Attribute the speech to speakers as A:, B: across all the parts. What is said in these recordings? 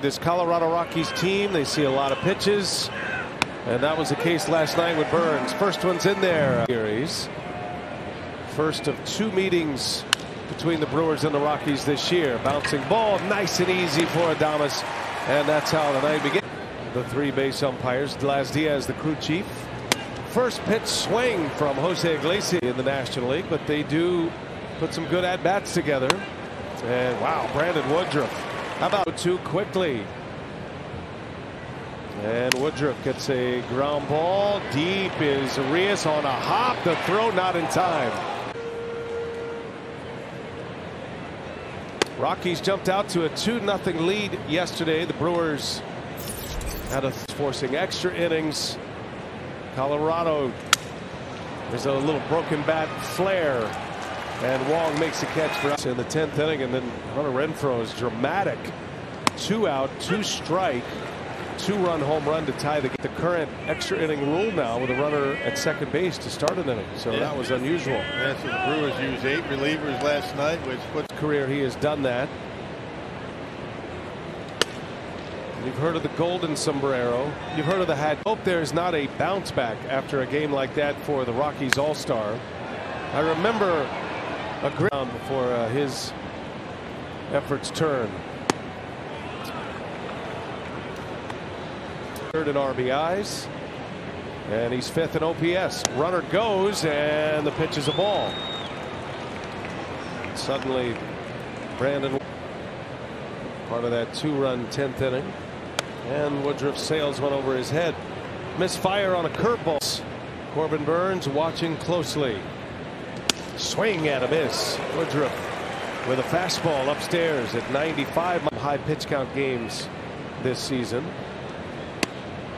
A: This Colorado Rockies team, they see a lot of pitches. And that was the case last night with Burnes. First one's in there. Series. First of two meetings between the Brewers and the Rockies this year. Bouncing ball, nice and easy for Adames. And that's how the night began. The three base umpires, Laz Diaz, the crew chief. First pitch swing from Jose Iglesias in the National League, but they do put some good at bats together. And wow, Brandon Woodruff. About too quickly? And Woodruff gets a ground ball. Deep is Urias on a hop. The throw not in time. Rockies jumped out to a 2 0 lead yesterday. The Brewers had a forcing extra innings. Colorado there's a little broken bat flare and Wong makes a catch for us in the 10th inning and then Hunter Renfroe's dramatic two out two strike two run home run to tie the, the current extra inning rule now with a runner at second base to start an inning so yeah. that was unusual.
B: That's what the Brewers used eight relievers last night which puts
A: career he has done that. You've heard of the golden sombrero. You've heard of the hat. Hope there's not a bounce back after a game like that for the Rockies All-Star. I remember a ground before uh, his efforts turn. Third in RBIs. And he's fifth in OPS. Runner goes and the pitch is a ball. Suddenly Brandon part of that two-run 10th inning. And Woodruff sails one over his head. Misfire on a curveball. Corbin Burnes watching closely. Swing at a miss. Woodruff with a fastball upstairs at 95 high pitch count games this season.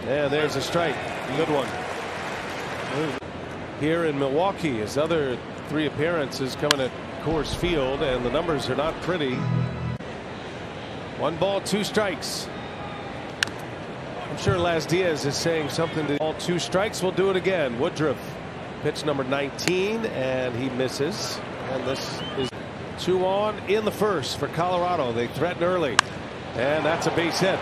A: And there's a strike. Good one. Here in Milwaukee, his other three appearances coming at Coors Field, and the numbers are not pretty. One ball, two strikes. I'm sure Laz Diaz is saying something to all two strikes. We'll do it again. Woodruff pitch number 19 and he misses. And this is two on in the first for Colorado. They threaten early and that's a base hit.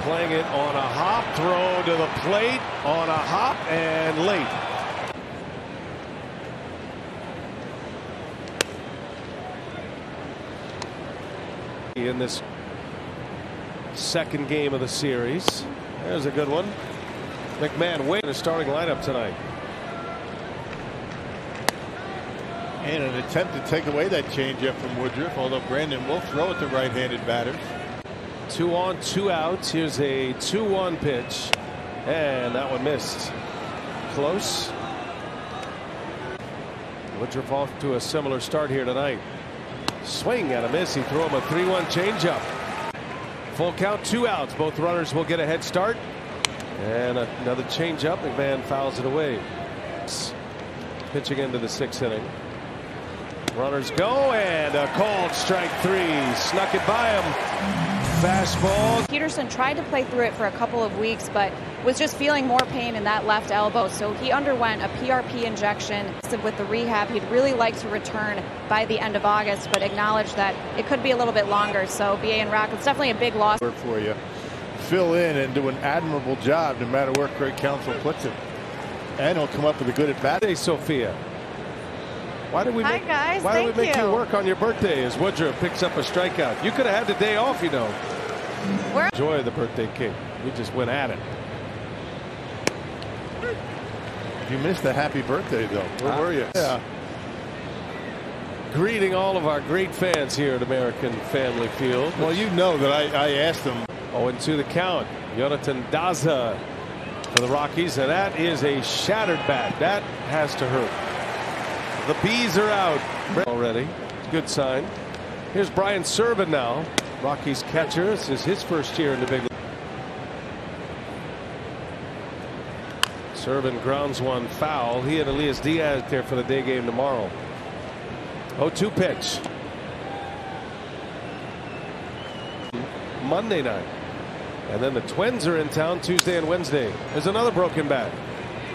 A: Playing it on a hop throw to the plate on a hop and late. In this second game of the series. There's a good one. McMahon win the starting lineup tonight.
B: And an attempt to take away that changeup from Woodruff, although Brandon will throw it to right-handed batters.
A: Two on, two outs. Here's a 2-1 pitch. And that one missed. Close. Woodruff off to a similar start here tonight. Swing at a miss. He threw him a 3-1 changeup. Full count, two outs. Both runners will get a head start. And another changeup. McMahon fouls it away. Pitching into the sixth inning. Runners go and a called strike three. Snuck it by him. Fastball.
C: Peterson tried to play through it for a couple of weeks, but was just feeling more pain in that left elbow. So he underwent a PRP injection with the rehab. He'd really like to return by the end of August, but acknowledged that it could be a little bit longer. So BA and Rock, it's definitely a big loss.
B: Work For you. Fill in and do an admirable job no matter where Craig Counsell puts him. And he'll come up with a good at bat.
A: Hey, Sophia. Why did we
D: Hi
A: make,
D: guys,
A: why
D: did
A: we make
D: you.
A: you work on your birthday as Woodruff picks up a strikeout? You could have had the day off, you know.
D: Where?
A: Enjoy the birthday cake. We just went at it.
B: You missed the happy birthday though. Where
A: Ah,
B: were you?
A: Yeah. Greeting all of our great fans here at American Family Field.
B: Well, you know that I, I asked them.
A: Oh, and to the count. Jonathan Daza for the Rockies, and that is a shattered bat. That has to hurt. The bees are out already. Good sign. Here's Brian Serven now. Rockies catcher. This is his first year in the big league. Serven grounds one foul. He and Elias Diaz there for the day game tomorrow. 0-2 pitch. Monday night. And then the Twins are in town Tuesday and Wednesday. There's another broken bat.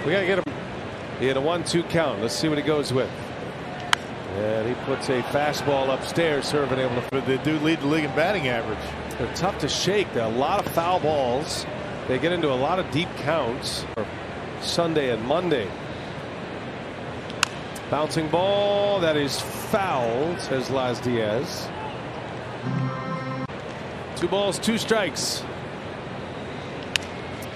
A: We got to get him. He had a 1-2 count. Let's see what he goes with. And he puts a fastball upstairs, serving able to.
B: They do lead the league in batting average.
A: They're tough to shake. There are a lot of foul balls. They get into a lot of deep counts. Sunday and Monday. Bouncing ball that is foul, says Laz Diaz. Two balls, two strikes.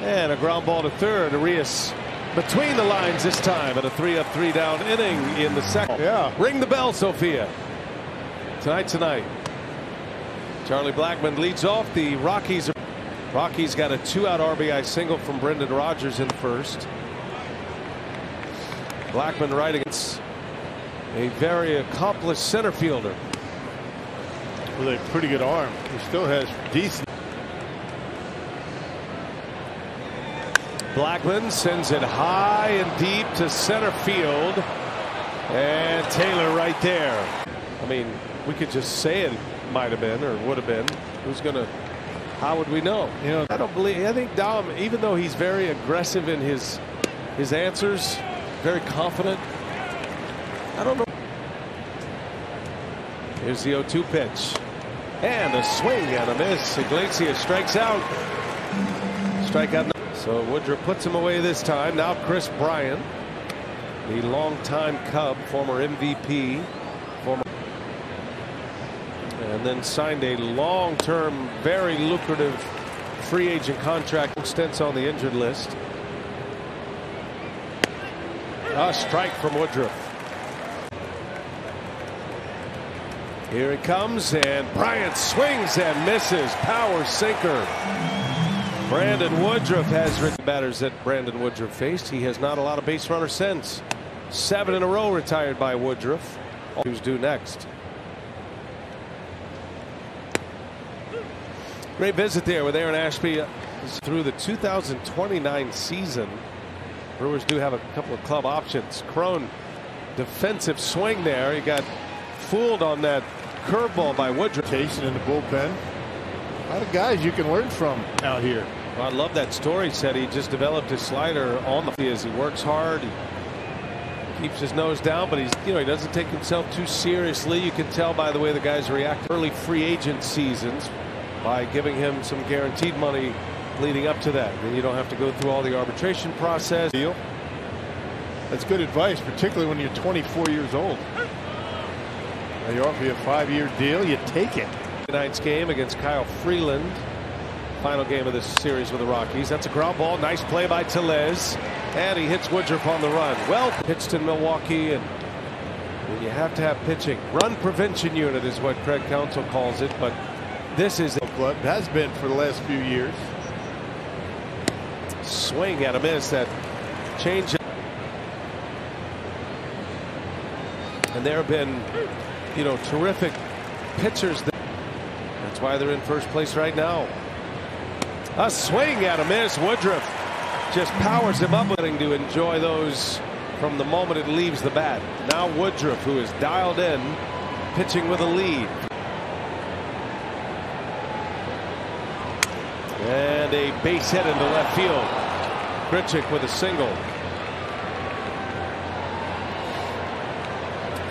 A: And a ground ball to third. Urias between the lines this time at a three up, three down inning in the second.
B: Yeah.
A: Ring the bell, Sophia. Tonight, tonight. Charlie Blackmon leads off. The Rockies. Rockies got a two out RBI single from Brendan Rodgers in the first. Blackmon right against a very accomplished center fielder.
B: With a pretty good arm. He still has decent.
A: Blackmon sends it high and deep to center field. And Taylor right there. I mean, we could just say it might have been or would have been. Who's going to, how would we know?
B: You know,
A: I don't believe, I think Dom, even though he's very aggressive in his, his answers, very confident, I don't know. Here's the 0 2 pitch. And a swing and a miss. Iglesias strikes out. Strikeout. So Woodruff puts him away this time. Now Kris Bryant, the longtime Cub, former MVP, former, and then signed a long-term, very lucrative free agent contract. Stints on the injured list. A strike from Woodruff. Here it comes, and Bryant swings and misses. Power sinker. Brandon Woodruff has written batters that Brandon Woodruff faced. He has not a lot of base runner since. Seven in a row retired by Woodruff. Who's due next? Great visit there with Aaron Ashby uh, through the 2029 season. Brewers do have a couple of club options. Cron defensive swing there. He got fooled on that curveball by Woodruff.
B: Chasing in the bullpen. A lot of guys you can learn from out here.
A: Well, I love that story. Said he just developed his slider on the field. He works hard. He keeps his nose down, but he's you know he doesn't take himself too seriously. You can tell by the way the guys react early free agent seasons by giving him some guaranteed money leading up to that. Then you don't have to go through all the arbitration process.
B: Deal. That's good advice, particularly when you're 24 years old. They offer you a five-year deal, you take it.
A: Tonight's game against Kyle Freeland. Final game of this series with the Rockies. That's a ground ball. Nice play by Tellez. And he hits Woodruff on the run. Well pitched in Milwaukee. And you have to have pitching. Run prevention unit is what Craig Counsell calls it. But this is
B: club has been for the last few years.
A: Swing at a miss. That change. And there have been, you know, terrific pitchers. That, that's why they're in first place right now. A swing at a miss. Woodruff just powers him up, letting to enjoy those from the moment it leaves the bat. Now Woodruff, who is dialed in, pitching with a lead. And a base hit into left field. Grichuk with a single.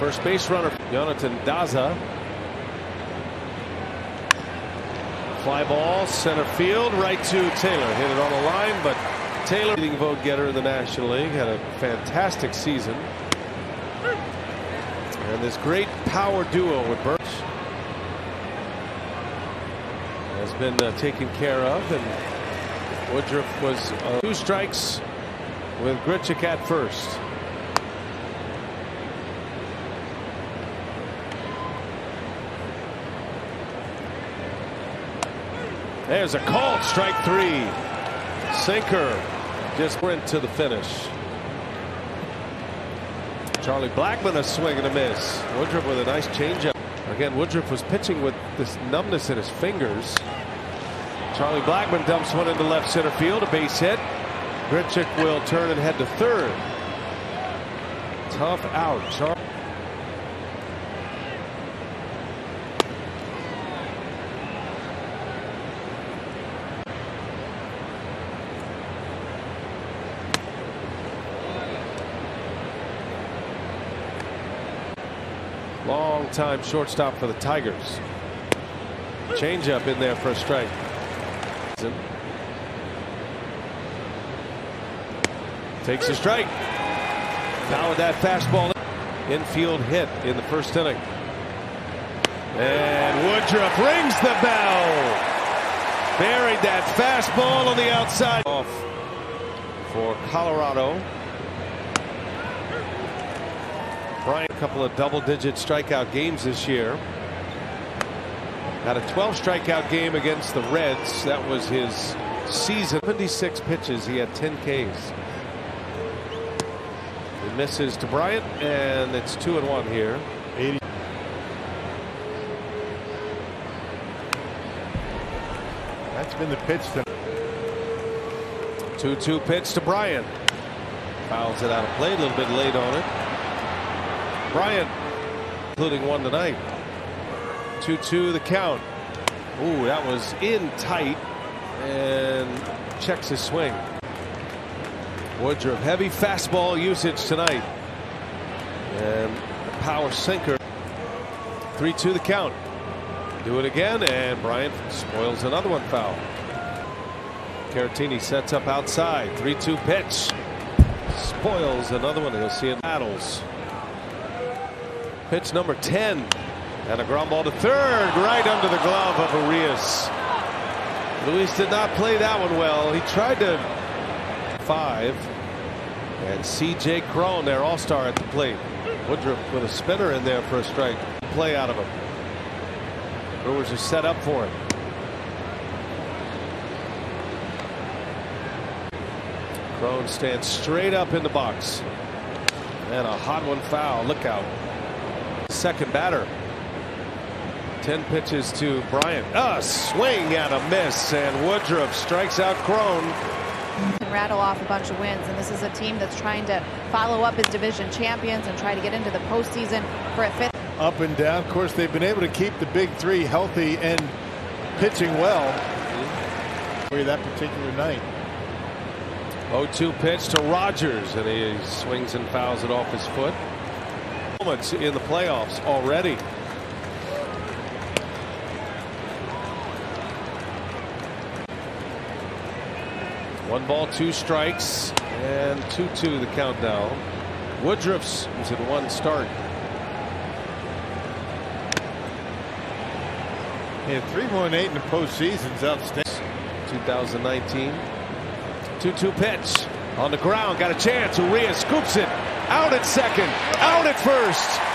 A: First base runner, Jonathan Daza. Fly ball, center field, right to Taylor. Hit it on the line, but Taylor, leading vote getter in the National League, had a fantastic season. And this great power duo with Birch has been uh, taken care of, and Woodruff was uh, two strikes with Grichuk at first. There's a called strike three. Sinker just went to the finish. Charlie Blackmon a swing and a miss. Woodruff with a nice changeup. Again, Woodruff was pitching with this numbness in his fingers. Charlie Blackmon dumps one into left center field, a base hit. Grichuk will turn and head to third. Tough out. Char Long time shortstop for the Tigers. Changeup in there for a strike. Takes a strike. Now with that fastball. Infield hit in the first inning. And Woodruff rings the bell. Buried that fastball on the outside. Off for Colorado. Bryant, a couple of double digit strikeout games this year. Had a 12 strikeout game against the Reds. That was his season. 76 pitches. He had 10 Ks. He misses to Bryant, and it's two and one here.
B: 80. That's been the pitch to
A: 2 2 pitch to Bryant. Fouls it out of play, a little bit late on it. Bryant, including one tonight. 2 2 the count. Ooh, that was in tight and checks his swing. Woodruff, heavy fastball usage tonight. And power sinker. 3 2 the count. Do it again, and Bryant spoils another one foul. Caratini sets up outside. 3 2 pitch. Spoils another one. He'll see it battles. Pitch number 10. And a ground ball to third, right under the glove of Urias. Luis did not play that one well. He tried to five. And C.J. Cron, their all-star at the plate. Woodruff with a spinner in there for a strike. Play out of him. Brewers are set up for it. Cron stands straight up in the box. And a hot one foul. Look out. Second batter. 10 pitches to Bryant. A swing and a miss. And Woodruff strikes out Cron.
C: And rattle off a bunch of wins. And this is a team that's trying to follow up as division champions and try to get into the postseason for a fifth.
B: Up and down. Of course, they've been able to keep the big three healthy and pitching well. That particular night.
A: 0-2 pitch to Rodgers, and he swings and fouls it off his foot. Moments in the playoffs already. One ball, two strikes, and 2-2 the countdown. Woodruff's was in one start.
B: Yeah, 318 in the postseason is outstanding.
A: 2019. 2-2 pitch on the ground. Got a chance. Urias scoops it. Out at second. Out at first.